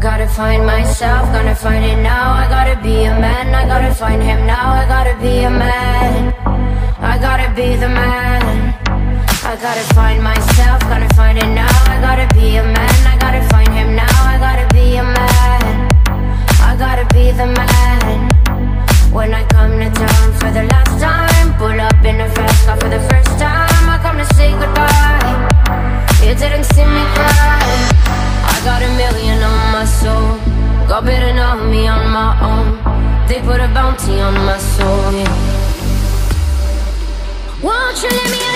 gotta find myself, gonna find it now. I gotta be a man, I gotta find him now. I gotta be a man, I gotta be the man. I gotta find myself, gonna find it now. I gotta be a man, I gotta find him now. I gotta be a man, I gotta be the man. Me on my own. They put a bounty on my soul. Yeah. Won't you let me?